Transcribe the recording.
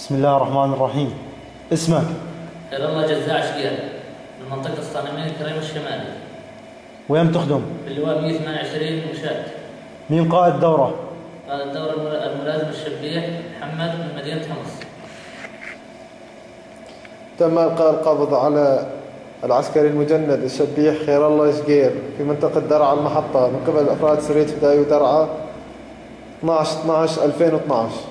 بسم الله الرحمن الرحيم. اسمك؟ خير الله جزاع شقير من منطقة الصانمين الكريم الشمالي وين تخدم؟ في اللواء 128 مشاة. مين قائد الدورة قائد الدورة الملازم الشبيح محمد من مدينة حمص. تم إلقاء القبض على العسكري المجند الشبيح خير الله شقير في منطقة درعا المحطة من قبل أفراد سرية فداي ودرعا 12 12 2012